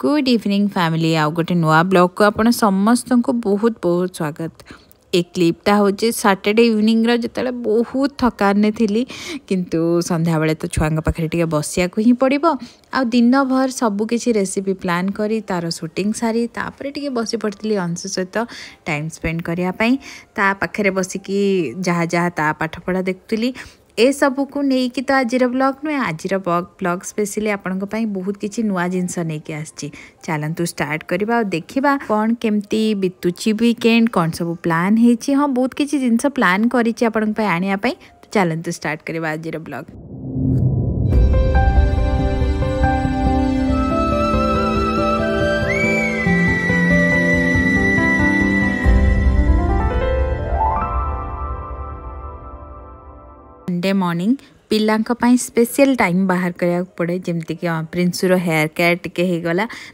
Good evening family आउ गोटे नुआ ब्लग को आपण समस्त को बहुत बहुत स्वागत ଏ କ୍ଲିପ୍ଟା ହେଉଛି ସାଟର୍ଡ଼େ ଇଭିନିଂର ଯେତେବେଳେ ବହୁତ ଥକାନରେ ଥିଲି କିନ୍ତୁ ସନ୍ଧ୍ୟାବେଳେ ତ ଛୁଆଙ୍କ ପାଖରେ ଟିକେ ବସିବାକୁ ହିଁ ପଡ଼ିବ ଆଉ ଦିନଭର ସବୁ କିଛି ରେସିପି ପ୍ଲାନ୍ କରି ତା'ର ସୁଟିଂ ସାରି ତାପରେ ଟିକେ ବସି ପଡ଼ିଥିଲି ଅଂଶୁ ସହିତ ଟାଇମ୍ ସ୍ପେଣ୍ଡ କରିବା ପାଇଁ ତା ପାଖରେ ବସିକି ଯାହା ଯାହା ତା ପାଠପଢ଼ା ଦେଖୁଥିଲି यू तो को लेकिन तो आज ब्लग नुहे आज ब्लग स्पेशली आप बहुत किसी नुआ जिनस नहीं आलतु स्टार्ट करवा देखा कौन केमती बीतुच विकेंड कौन सब प्लां हाँ बहुत किसी जिन प्लां कर आने चलतु स्टार्ट करवा आज ब्लग संडे मॉर्निंग पिला स्पेशल टाइम बाहर करा पड़े जमीक प्रिंसुर हेयर केयर टी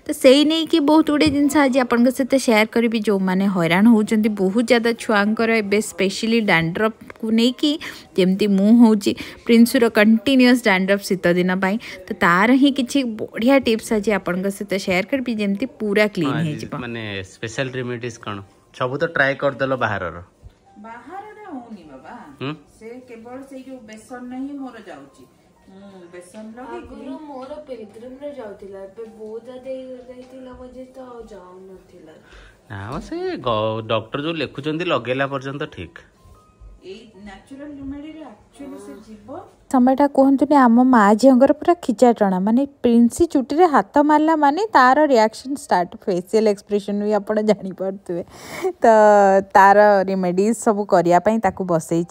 तो से नहीं कि बहुत गुड़े जिनस आज आपत सेयार करी जो मैंने हईराण हो बहुत ज्यादा छुआर एवं स्पेशली डांड्रप को लेकिन जमी मुझे प्रिंसुर कंटिन्यूस डांड्रप शीत दिन तो तार ही कि बढ़िया टीप्स आज आपत सेयार करी जमी पूरा क्लीन हो स्पेशल रेमेडीज कौन सब तो ट्राए करदेल बाहर बाहर ସେ କେବଳ ସେଇ ଯୋଉ ବେସନରେ ହିଁ ମୋର ଯାଉଛି ଆଗରୁ ମୋର ପିଲଗ୍ରିମରେ ଯାଉଥିଲା ଏବେ ବହୁତ ଦେଇଥିଲା ମଝି ତ ଯାଉନଥିଲା ନା ସେ ଡକ୍ଟର ଯୋଉ ଲେଖୁଛନ୍ତି ଲଗେଇଲା ପର୍ଯ୍ୟନ୍ତ ଠିକ ଏଇ समय कहतुनि आम माँ झीर पूरा खिचा टणा मानते प्रिन्सी चुट्टी हाथ मारा मानते तार रियाक्शन स्टार्ट फेसियाल एक्सप्रेसन भी आप जापे तो तार रिमेडिज सब करने बसई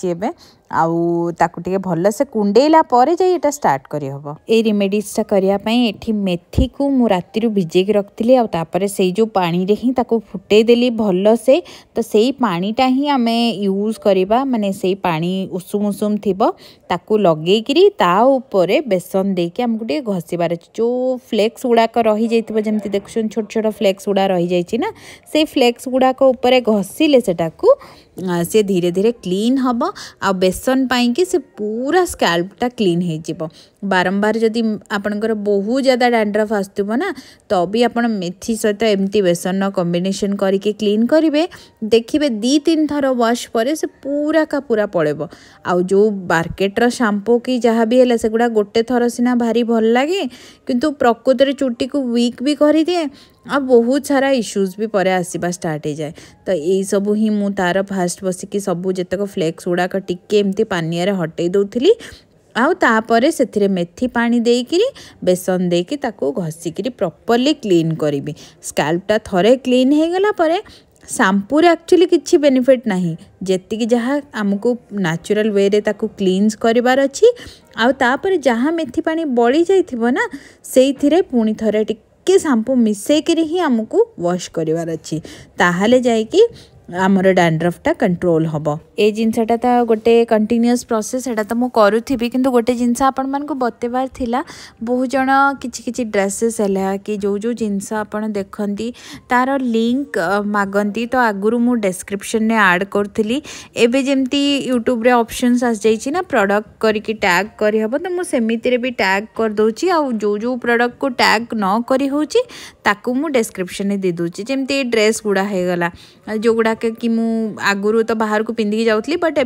आगे भल से कुंडला जाटा स्टार्ट करहब ये रिमेडिजा करने मेथी को मुझ रात भिजेक रखी आपर से जो पाने हिंसा फुटेदेली भलसे तो से पाटा ही आम यूज करवा मानने ପାଣି ଉଷୁମ ଉଷୁମ ଥିବ ତାକୁ ଲଗେଇକିରି ତା ଉପରେ ବେସନ ଦେଇକି ଆମକୁ ଟିକେ ଘଷିବାର ଅଛି ଯେଉଁ ଫ୍ଲେକ୍ସ ଗୁଡ଼ାକ ରହିଯାଇଥିବ ଯେମିତି ଦେଖୁଛନ୍ତି ଛୋଟ ଛୋଟ ଫ୍ଲେକ୍ସ ଗୁଡ଼ା ରହିଯାଇଛି ନା ସେଇ ଫ୍ଲେକ୍ସ ଗୁଡ଼ାକ ଉପରେ ଘଷିଲେ ସେଟାକୁ सी धीरे धीरे क्लीन हम आ बेसन पाई से पूरा स्कैल्पटा क्लीन हो बारंबार जदि आपणकर बहुत ज्यादा डैंड्रफ आस तो भी आप मेथी सहित एमती बेसन कम्बिनेसन करके क्लीन करेंगे देखिए दी तीन थर व्श पर पूरा का पूरा पड़ब आउ मार्केट रामपू कि जहाँ भी है गोटे थर सिना भारी भल लगे कि प्रकृत चुट्टी को विक् भी करदे आ बहुत सारा इश्यूज भी पर आसवा स्टार्ट हो जाए तो यही सब ही मु तार फास्ट बस कि सब जितक फ्लेक्स गुड़ाक टिके एम पानी हटे दौली आउतापर से मेथी पा दे कि बेसन दे कि घसिक प्रपर्ली क्लीन करी स्काल्पटा थे क्लीन होगापर सांपूर एक्चुअली किसी बेनिफिट ना जी जहाँ आमको न्याचुराल वे रे क्लींस करार अच्छी आउतापर जहाँ मेथी पा बढ़ी जाइना से पुणी थे टी टे सांपू मिसेक ही आमको व्श करार अच्छे ताकि ଆମର ଡ୍ୟାଣ୍ଡ୍ରଫ୍ଟା କଣ୍ଟ୍ରୋଲ୍ ହେବ ଏଇ ଜିନିଷଟା ତ ଗୋଟେ କଣ୍ଟିନ୍ୟୁଅସ୍ ପ୍ରୋସେସ୍ ସେଇଟା ତ ମୁଁ କରୁଥିବି କିନ୍ତୁ ଗୋଟେ ଜିନିଷ ଆପଣମାନଙ୍କୁ ବତେଇବାର ଥିଲା ବହୁ ଜଣ କିଛି କିଛି ଡ୍ରେସେସ୍ ହେଲା କି ଯେଉଁ ଯେଉଁ ଜିନିଷ ଆପଣ ଦେଖନ୍ତି ତା'ର ଲିଙ୍କ ମାଗନ୍ତି ତ ଆଗରୁ ମୁଁ ଡେସ୍କ୍ରିପ୍ସନ୍ରେ ଆଡ଼୍ କରୁଥିଲି ଏବେ ଯେମିତି ୟୁଟ୍ୟୁବ୍ରେ ଅପସନ୍ସ ଆସିଯାଇଛି ନା ପ୍ରଡ଼କ୍ଟ କରିକି ଟ୍ୟାଗ୍ କରିହେବ ତ ମୁଁ ସେମିତିରେ ବି ଟ୍ୟାଗ୍ କରିଦେଉଛି ଆଉ ଯେଉଁ ଯେଉଁ ପ୍ରଡ଼କ୍ଟକୁ ଟ୍ୟାଗ୍ ନ କରି ହେଉଛି ତାକୁ ମୁଁ ଡେସ୍କ୍ରିପ୍ସନ୍ରେ ଦେଇଦେଉଛି ଯେମିତି ଡ୍ରେସ୍ ଗୁଡ଼ା ହେଇଗଲା ଯେଉଁଗୁଡ଼ା गुड़ाक कि आगुरी तो बाहर को पिंधिक जाऊली बट ए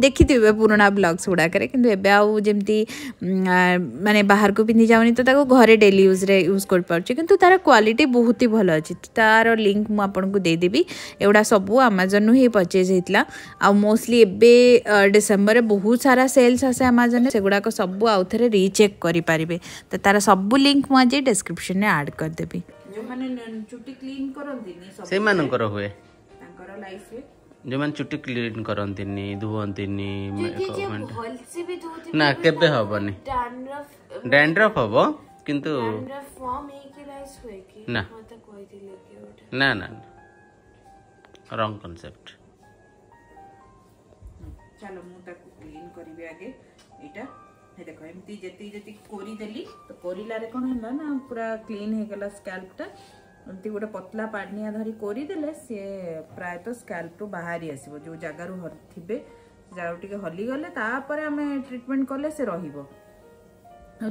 देखी थे पुराणा ब्लग्स गुड़ाक किमती मानने बाहर को पिंधि जाऊनी तो घर डेली यूज्रे यूज कर पार्चे कि तार क्वाटी बहुत ही भल अच्छी तार लिंक मुदेवि एगुटा सब आमाजन ही पर्चेज होता आ मोस्टली एवं डिसेम्बर बहुत सारा सेल्स आसे आमाजन से गुड़ाक सब आउ थे रिचेक् करें तो तार सब लिंक मुझे डेस्क्रिपन आड करदेवि जो माने चुटी क्लीन करन ଆମର ଲାଇଫରେ ଯେଉଁମାନେ ଚୁଟି କ୍ଲିନ୍ କରନ୍ତିନି ଧୁଅନ୍ତିନି ନା କେବେ ହବନି ଡ୍ୟାଣ୍ଡ୍ରଫ୍ ହବ କିନ୍ତୁ ନା ନା ନା ରଙ୍ଗ କନସେପ୍ଟ ଚାଲ ମୁଁ ତାକୁ କ୍ଲିନ୍ କରିବି ଆଗେ ଏଇଟା ଦେଖ ଏମିତି ଯେତିକି ଯେତିକି କୋରିଦେଲି ତ କୋରିଲାରେ କ'ଣ ହେଲା ନା ପୁରା କ୍ଲିନ୍ ହେଇଗଲା ସ୍କାଲ୍ପଟା ଏମିତି ଗୋଟେ ପତଲା ପାନିଆ ଧରି କରିଦେଲେ ସିଏ ପ୍ରାୟତଃ ସ୍କାଲ୍ପରୁ ବାହାରି ଆସିବ ଯେଉଁ ଜାଗାରୁ ଥିବେ ଜାଗାରୁ ଟିକେ ହଲିଗଲେ ତାପରେ ଆମେ ଟ୍ରିଟମେଣ୍ଟ କଲେ ସେ ରହିବ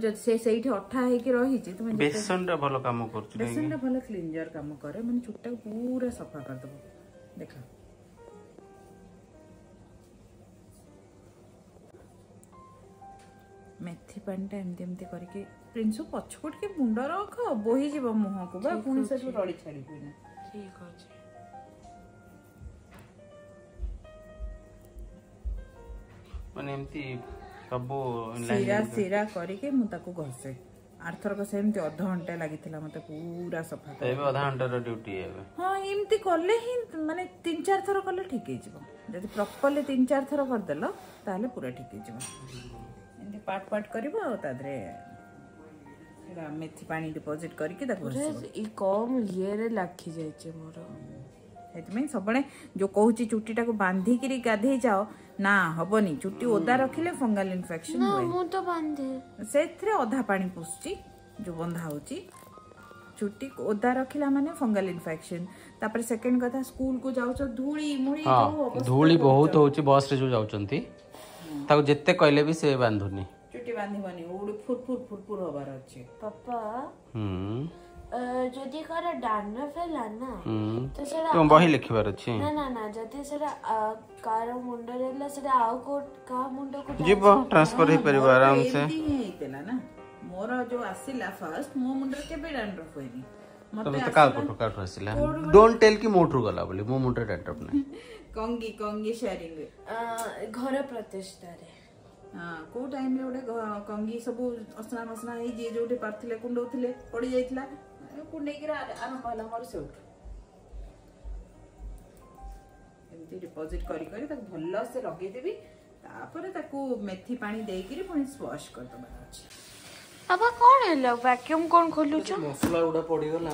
ଯଦି ସେ ସେଇଠି ଅଠା ହେଇକି ରହିଛି ତୁମେ ବେସନଟା ଭଲ କାମ କରୁଛି ବେସନଟା ଭଲ କ୍ଲିଞ୍ଜର କାମ କରେ ମାନେ ଚୁଟିଟାକୁ ପୁରା ସଫା କରିଦେବ ଦେଖ ମେଥି ପାଣିଟା ଏମିତି ଏମିତି କରିକି ପ୍ରିନ୍ସୁ ପଛକୁ ଟିକେ ମୁଣ୍ଡ ରଖ ବୋହିଯିବ ମୁହଁକୁ ବା ପୁଣି ସେଠୁ ରଡ଼ି ଛାଡ଼ିବୁ ଠିକ୍ ଅଛି ମାନେ ଏମିତି ସବୁ ଶିରା ଶିରା କରିକି ମୁଁ ତାକୁ ଘଷେ ଆରଥରକ ସେମିତି ଅଧଘଣ୍ଟା ଲାଗିଥିଲା ମତେ ପୁରା ସଫା ଏବେ ଅଧଘଣ୍ଟାର ଡ୍ୟୁଟି ଏବେ ହଁ ଏମିତି କଲେ ହିଁ ମାନେ ତିନି ଚାରି ଥର କଲେ ଠିକ୍ ହେଇଯିବ ଯଦି ପ୍ରପରଲି ତିନି ଚାରି ଥର କରିଦେଲ ତାହେଲେ ପୁରା ଠିକ୍ ହେଇଯିବ ଏମିତି ପାଟ୍ ପାଟ୍ କରିବ ଆଉ ତା ଦେହରେ ମେଥି ପାଣି ଡିପୋଜିଟ୍ କରିକି ତାକୁ ଏଇ କମ୍ ଇଏରେ ଲାଖି ଯାଇଛି ମୋର ସେଥିପାଇଁ ସବୁବେଳେ ଯେଉଁ କହୁଛି ଚୁଟିଟାକୁ ବାନ୍ଧିକିରି ଗାଧେଇ ଯାଅ ନା ହବନି ଚୁଟି ଓଦା ରଖିଲେ ଫଙ୍ଗାଲ ଇନଫେକ୍ସନ୍ ତ ବାନ୍ଧେ ସେଥିରେ ଅଧା ପାଣି ପୋଷୁଛି ଯେଉଁ ବନ୍ଧା ହେଉଛି ଚୁଟି ଓଦା ରଖିଲା ମାନେ ଫଙ୍ଗାଲ ଇନଫେକ୍ସନ୍ ତାପରେ ସେକେଣ୍ଡ କଥା ସ୍କୁଲକୁ ଯାଉଛ ଧୂଳି ଧୂଳି ବହୁତ ହେଉଛି ବସ୍ରେ ଯେଉଁ ଯାଉଛନ୍ତି ତାକୁ ଯେତେ କହିଲେ ବି ସେ ବାନ୍ଧୁନି ଚୁଟି ବାନ୍ଧିବନି ଉଡି ଫୁର ଫୁର ଫୁର ଫୁର ହବାର ଅଛି পাপা ହୁଁ যদি কারো ডান্ডা ফেলা না তো সেটা ତୁମ ବହି ଲେଖିବାର ଅଛି না না না যদি সেটা কারো মুন্ড রেলা সেটা আউ কো কা মুন্ড কো ଯିବ ଟ୍ରାନ୍ସଫର ହେଇପାରିବ ଆରାମସେ ଏମିତି ହିଁ ହେଇଥିଲା ନା ମୋର ଯୋଉ ଆସିଲା ଫାର୍ଷ୍ଟ ମୋ ମୁଣ୍ଡରେ କେବେ ଡ୍ୟାଣ୍ଡ୍ରଫ ହୁଏନି ତମେ ତ କାହା ପଟୁ କାଠୁ ଆସିଲା ଡୋଣ୍ଟ ଟେଲ୍ କି ମୋଠୁ ଗଲା ବୋଲି ମୋ ମୁଣ୍ଡରେ ଡ୍ୟାଣ୍ଡ୍ରଫ ନାହିଁ කොංගි කොංගි ශැරිංග ଘର ପ୍ରତିଷ୍ଠାରେ ହଁ କୋଉ ଟାଇମ୍ରେ ଗୋଟେ ଘ- କଙ୍ଗି ସବୁ ଅସନା ମସନା ହେଇ ଯିଏ ଯୋଉଠି ପାରୁଥିଲେ କୁଣ୍ଡଉଥିଲେ ପଡି ଯାଇଥିଲା କୁଣ୍ଡେଇକିରି ଆର- ଆରମ୍ଭ ହେଲା ମୋର ସେଇଠୁ ଏମିତି ଡିପୋଜିଟ୍ କରି କରି ତାକୁ ଭଲସେ ଲଗେଇଦେବି ତାପରେ ତାକୁ ମେଥି ପାଣି ଦେଇକିରି ପୁଣି ସ୍ୱାଶ୍ କରିଦେବାର ଅଛି ବାବା କଣ ହେଲା ଭାକ୍ୟୁମ୍ କଣ ଖୋଲୁଛ ମସଲା ଗୁଡ଼ା ପଡ଼ିଗଲା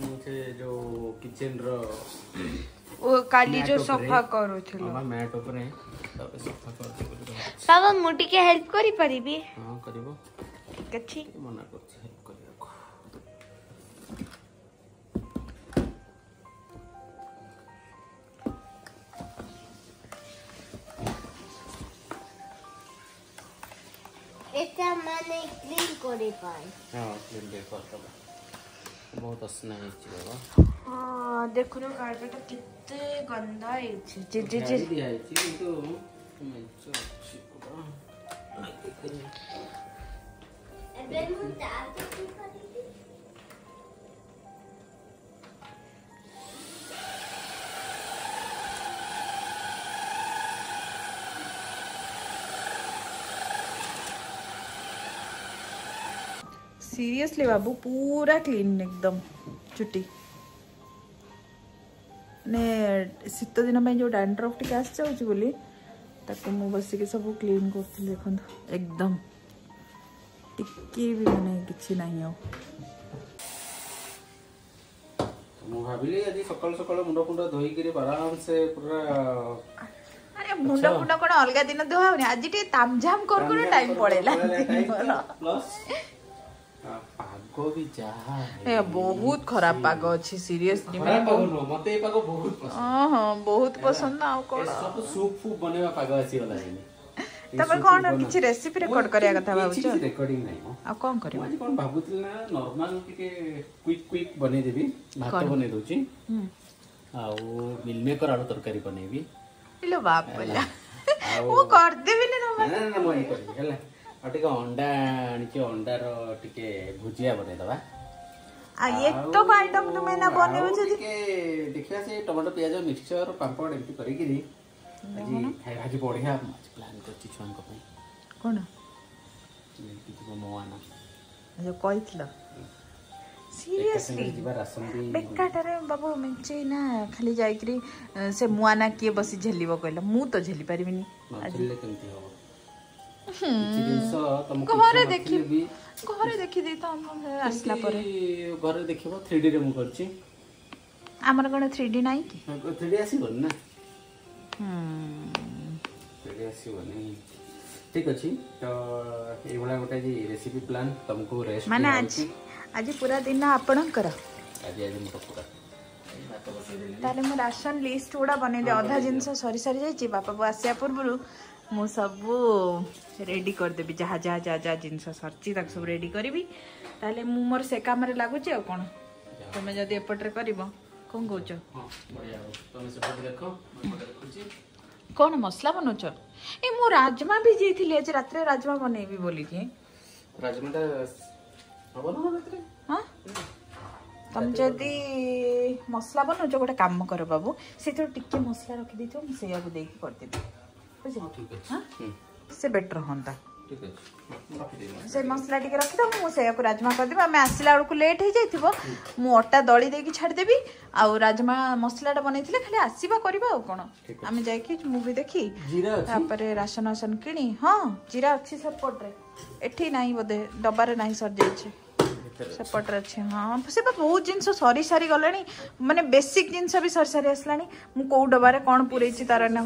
ଉଁ, ସେ ଯେଉଁ କିଚେନ୍ର કાલી જો સફા કરો છે આમાં મેટ ઉપર હે સફા કરો સાવ મોટી કે હેલ્પ કરી પરિબી હા કરીબો ઠીક છે મના કરછે હેલ્પ કરી રાખો এটা মানে ক্লিন করে পাই হ্যাঁ ক্লিন করে পাই বহুত অসনা হয়েছে বাবা हाँ, देखो कारपेट कितने गंदा है जी जी जी तो सीरियसली तो बाबू पूरा क्लीन एकदम चुट्टी ମାନେ ଶୀତ ଦିନ ପାଇଁ ଯେଉଁ ଡ୍ୟାଣ୍ଡ୍ରଫ୍ ଟିକେ ଆସିଯାଉଛି ବୋଲି ତାକୁ ମୁଁ ବସିକି ସବୁ କ୍ଲିନ୍ କରୁଥିଲି ଦେଖନ୍ତୁ ଏକଦମ୍ ଟିକେ ବି ମାନେ କିଛି ନାହିଁ ଆଉ ମୁଁ ଭାବିଲି ଆଜି ସକାଳୁ ସକାଳୁ ମୁଣ୍ଡ ଫୁଣ୍ଡ ଧୋଇକିରି ଆରାମସେ ପୁରା ଆରେ ମୁଣ୍ଡ ଫୁଣ୍ଡ କଣ ଅଲଗା ଦିନ ଧୁଆ ହଉନି ଆଜି ଟିକେ ତାମଝାମ କରୁ କରୁ ଟାଇମ ପଳେଇଲା ବହୁତ ଖରାପ ପାଗ ଅଛି ସିରିୟସଲି ମତେ ପାଗ ବହୁତ ହଁ ହଁ ବହୁତ ପସନ୍ଦ ଆଉ କଣ ସବୁ ସୁପ୍ ଫୁପ୍ ବନେଇବା ପାଗ ଆସିଗଲାଣି ତମେ କଣ କିଛି ରେସିପି ରେକର୍ଡ କରିବା କଥା ଭାବୁଛ ରେକର୍ଡିଂ ନାହିଁ ଆଉ କଣ କରିବା ଆଜି କଣ ଭାବୁଥିଲି ନା ନର୍ମାଲ ଟିକେ କ୍ୱିକ୍ କ୍ୱିକ୍ ବନେଇ ଦେବି ଭାତ ବନେଇ ଦଉଛି ଆଉ ମିଲ୍ ମେକର ଆଳୁ ତରକାରୀ ବନେଇବି ଇଲୋ ବାପଲା ମୁଁ କରିଦେବିନି ତମେ ନା ନା ମୁଁ କରିବି ହେଲା ଆଉ ଟିକେ ଅଣ୍ଡା ଆଣିକି ଅଣ୍ଡାର ଟିକେ ଭୁଜିଆ ବନେଇଦବା ଏତକ ଆଇଟମ ତୁମେ ନା ଦେଖିବା ସେ ଟମାଟୋ ପିଆଜ ମିକ୍ସଚର ପାମ୍ପଡ଼ ଏମିତି କରିକିରି ଆଜି ଖାଇବା ଆଜି ବଢିଆ ଆଜି ପ୍ଲାନ୍ କରିଛି ଛୁଆଙ୍କ ପାଇଁ କ'ଣ ମୋଆନା ଯୋଉ କହିଥିଲ ସିରିୟସଲି ବେକାରଟାରେ ବାବୁ ମେଞ୍ଚେଇ ଖାଲି ଯାଇକିରି ସେ ମୁଆନା କିଏ ବସି ଝେଲିବ କହିଲ ମୁଁ ତ ଝେଲି ପାରିବିନି କେମିତି ହବ ଘରେ ଦେଖିବି ଘରେ ଦେଖିଦେଇଥାଉ ଆସିଲା ପରେ ଘରେ ଦେଖିବ ଥ୍ରୀ ଡିରେ ମୁଁ କରିଛି ଆମର କ'ଣ ଥ୍ରୀ ଡି ନାହିଁ କି ଥ୍ରୀ ଡି ଆସିବନି ନା ଥ୍ରୀ ଡି ଆସିବନି ଠିକ୍ ଅଛି ତ ଏଇଭଳିଆ ଗୋଟେ ଆଜି ରେସିପି ପ୍ଲାନ୍ ତମକୁ ରେଷ୍ଟ ମାନେ ଆଜି ଆଜି ପୁରା ଦିନ ଆପଣଙ୍କର ଆଜି ଆଜି ମୋର ପୁରା ତାହେଲେ ମୁଁ ରାସନ ଲିଷ୍ଟ ଗୁଡ଼ା ବନେଇଲି ଅଧା ଜିନିଷ ସରି ସରି ଯାଇଛି ବାପା ବୋଉ ଆସିବା ପୂର୍ବରୁ ମୁଁ ସବୁ ରେଡ଼ି କରିଦେବି ଯାହା ଯାହା ଯାହା ଯାହା ଜିନିଷ ସରିଛି ତାକୁ ସବୁ ରେଡ଼ି କରିବି ତାହେଲେ ମୁଁ ମୋର ସେ କାମରେ ଲାଗୁଛି ଆଉ କ'ଣ ତୁମେ ଯଦି ଏପଟରେ କରିବ କ'ଣ କହୁଛ କ'ଣ ମସଲା ବନାଉଛ ଏ ମୁଁ ରାଜମା ବି ଯାଇଥିଲି ଆଜି ରାତିରେ ରାଜମା ବନେଇବି ବୋଲିକି ତମେ ଯଦି ମସଲା ବନାଉଛ ଗୋଟେ କାମ କର ବାବୁ ସେଥିରୁ ଟିକେ ମସଲା ରଖିଦେଇଥିବ ମୁଁ ସେଇଆକୁ ଦେଇକି କରିଦେବି ସେ ବେଟର ହୁଅନ୍ତା ସେ ମସଲା ଟିକେ ରଖିଦେବ ମୁଁ ସେଇଆକୁ ରାଜମା କରିଦେବି ଆମେ ଆସିଲା ବେଳକୁ ଲେଟ୍ ହେଇଯାଇଥିବ ମୁଁ ଅଟା ଦଳି ଦେଇକି ଛାଡ଼ିଦେବି ଆଉ ରାଜମା ମସଲାଟା ବନେଇଥିଲେ ଖାଲି ଆସିବା କରିବା ଆଉ କ'ଣ ଆମେ ଯାଇକି ମୁଭି ଦେଖି ତାପରେ ରାସନ ବାସନ କିଣି ହଁ ଜିରା ଅଛି ସେପଟରେ ଏଠି ନାହିଁ ବୋଧେ ଡବାରେ ନାହିଁ ସରିଯାଇଛି ସେପଟରେ ଅଛି ହଁ ସେ ବା ବହୁତ ଜିନିଷ ସରି ସାରି ଗଲାଣି ମାନେ ବେସିକ୍ ଜିନିଷ ବି ସରି ସାରି ଆସିଲାଣି ମୁଁ କେଉଁ ଡବାରେ କ'ଣ ପୁରେଇଛି ତାର ନା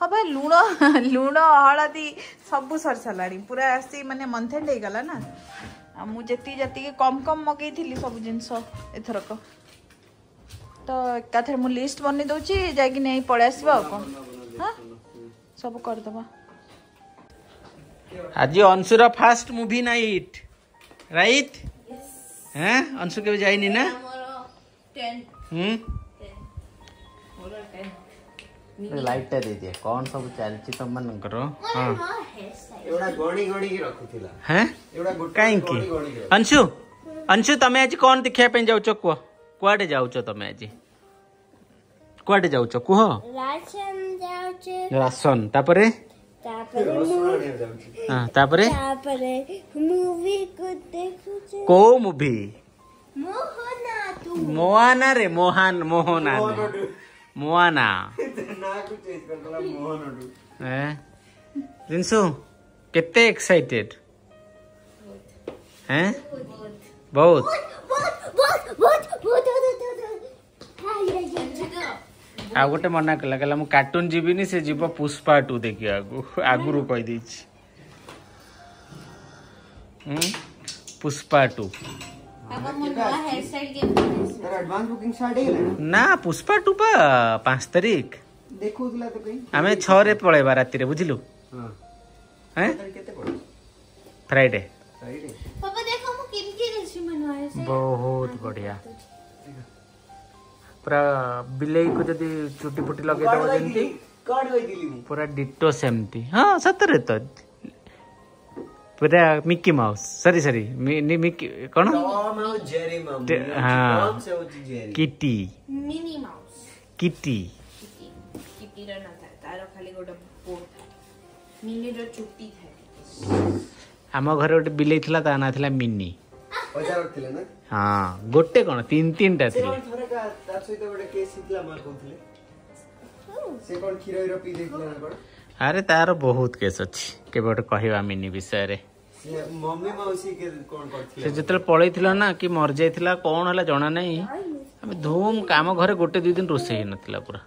ହଁ ବା ଲୁଣ ଲୁଣ ହଳଦୀ ସବୁ ସରିସାରିଲାଣି ପୁରା ଆସି ମାନେ ମନ୍ଥେଣ୍ଡ ହେଇଗଲା ନା ଆଉ ମୁଁ ଯେତିକି ଯେତିକି କମ୍ କମ୍ ମଗେଇଥିଲି ସବୁ ଜିନିଷ ଏଥରକ ତ ଏକାଥରେ ମୁଁ ଲିଷ୍ଟ ବନେଇ ଦେଉଛି ଯାଇକି ନେଇ ପଳେଇ ଆସିବା ଆଉ କ'ଣ ହଁ ସବୁ କରିଦେବା ଆଜି ଅଂଶୁର ଫାଷ୍ଟ ମୁଭି ନାଇଟ୍ ରାଇଟ୍ ହଁ ଅଂଶୁ କେବେ ଯାଇନି ନା ହୁଁ लाइट टा दे दिया कौन सब चलची तुम मन करो हां एवडा गोणी गोणी की रखुथिला हैं एवडा काई की अंशु अंशु तमे आज कोन देखिया पे जाउचो को कुआडे जाउचो तमे आज कुआडे जाउचो कुह राशन जाउचे राशन तापरे तापरे हाँ, तापरे मूवी को देखुचे को मूवी मोहना तू मोहना रे मोहन मोहना मोहना रिंसु कितने एक्साइटेड हैं बहुत आ गोटे मना कला कहला मुझे कार्टून जीवन से जीव पुष्पा टू देखिए आगुरु कहीदे पुष्पा टू ना पुष्पा टू पा पांच तारीख ଦେଖୁଥିଲା ତ କାଇଁ ଆମେ 6 ରେ ପଳେଇବା ରାତିରେ ବୁଝିଲୁ ହଁ ହଁ କେତେ ପଡିବ ଫ୍ରାଇଡେ ଫ୍ରାଇଡେ ପାପା ଦେଖ ମୁଁ କିନ କି ରେସିପି ବନାଏ ବହୁତ ବଢିଆ ପୁରା ବିଲେଇ କୁ ଯଦି ଚୁଟି ଫୁଟି ଲଗେଇ ଦବ ଯେମିତି କଣ କହିଥିଲି ମୁଁ ପୁରା ଡିଟୋ ସେମିତି ହଁ ସତରେ ତ ପୁରା Mickey Mouse sorry sorry Mickey କଣ ହଁ କିଟି କିଟି इरा ना था तारो खाली गोटा बोट मिनी रो चुट्टी था हमो घर गोटे बिले थिला ता ना थिला मिनी बजार थिले ना हां गोटे कोन तीन तीन ता थिले थरे का तार सहित गोटे केस थिला मार को थिले से कोन खिरो रो पी देखला अरे तारो बहुत केस अछि के गोटे कहिवा मिनी विषय रे मम्मी मौसी के कौन करथिले से जतले पळै थिला ना कि मर जाय थिला कौन हला जणा नै हम धूम काम घरे गोटे दु दिन रोसे ही नथिला पूरा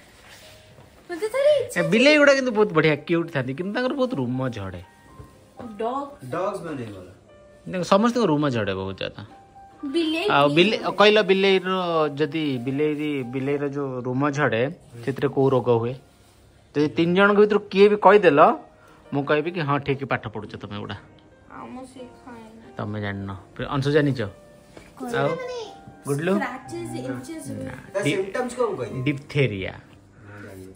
तो ए बिलई गुडा किंतु बहुत बढ़िया क्यूट थादी किंतु तंगर बहुत रूम म झड़े डॉग डॉग्स माने बोला देखो समस्त रूम म झड़े बहुत ज्यादा बिलई आ बिल कहला बिलई रो जदि बिलई री बिलई रो जो रूम म झड़े चित्र को रोग हुए तो तीन जन के भीतर के भी कह देलो मु कहबे कि हां ठीक पाठ पढुछ हाँ, तमे गुडा हाँ। हाँ। हम सिखाय तमे जानो अंश जानिचो गुडलो स्क्रैचेस इंचेस द सिम्पटम्स को डिप्थेरिया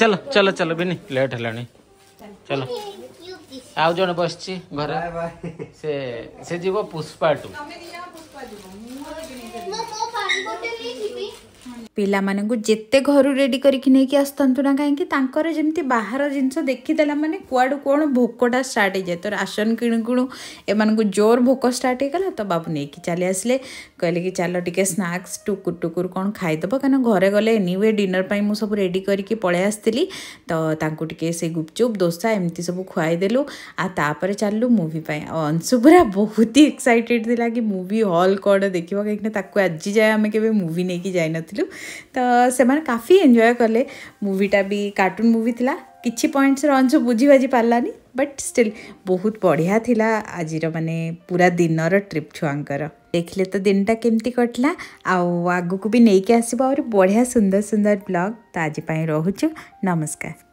चल चल चल बिनी लेट है चल आउ जो बस घर से से जीव पुष्पा टू ପିଲାମାନଙ୍କୁ ଯେତେ ଘରୁ ରେଡ଼ି କରିକି ନେଇକି ଆସିଥାନ୍ତୁ ନା କାହିଁକି ତାଙ୍କର ଯେମିତି ବାହାର ଜିନିଷ ଦେଖିଦେଲା ମାନେ କୁଆଡ଼ୁ କ'ଣ ଭୋକଟା ଷ୍ଟାର୍ଟ ହେଇଯାଏ ତ ରାସନ କିଣୁ କିଣୁ ଏମାନଙ୍କୁ ଜୋର ଭୋକ ଷ୍ଟାର୍ଟ ହେଇଗଲା ତ ବାବୁ ନେଇକି ଚାଲି ଆସିଲେ କହିଲେ କି ଚାଲ ଟିକେ ସ୍ନାକ୍ସ ଟୁକୁର ଟୁକୁର କ'ଣ ଖାଇଦେବ କାରଣ ଘରେ ଗଲେ ଏନିୱେ ଡିନର ପାଇଁ ମୁଁ ସବୁ ରେଡ଼ି କରିକି ପଳେଇ ଆସିଥିଲି ତ ତାଙ୍କୁ ଟିକେ ସେ ଗୁପଚୁପ୍ ଦୋସା ଏମିତି ସବୁ ଖୁଆଇଦେଲୁ ଆଉ ତାପରେ ଚାଲିଲୁ ମୁଭି ପାଇଁ ଆଉ ଅଂଶୁ ପୁରା ବହୁତ ହି ଏକ୍ସାଇଟେଡ଼ ଥିଲା କି ମୁଭି ହଲ୍ କ'ଣ ଦେଖିବ କାହିଁକିନା ତାକୁ ଆଜି ଯାଏ ଆମେ କେବେ ମୁଭି ନେଇକି ଯାଇନଥିଲୁ ତ ସେମାନେ କାଫି ଏନ୍ଜୟ କଲେ ମୁଭିଟା ବି କାର୍ଟୁନ୍ ମୁଭି ଥିଲା କିଛି ପଏଣ୍ଟସ୍ର ଅଂଶ ବୁଝିବାଜି ପାରିଲାନି ବଟ୍ ଷ୍ଟିଲ୍ ବହୁତ ବଢ଼ିଆ ଥିଲା ଆଜିର ମାନେ ପୁରା ଦିନର ଟ୍ରିପ୍ ଛୁଆଙ୍କର ଦେଖିଲେ ତ ଦିନଟା କେମିତି କଟିଲା ଆଉ ଆଗକୁ ବି ନେଇକି ଆସିବ ଆହୁରି ବଢ଼ିଆ ସୁନ୍ଦର ସୁନ୍ଦର ବ୍ଲଗ୍ ତ ଆଜି ପାଇଁ ରହୁଛୁ ନମସ୍କାର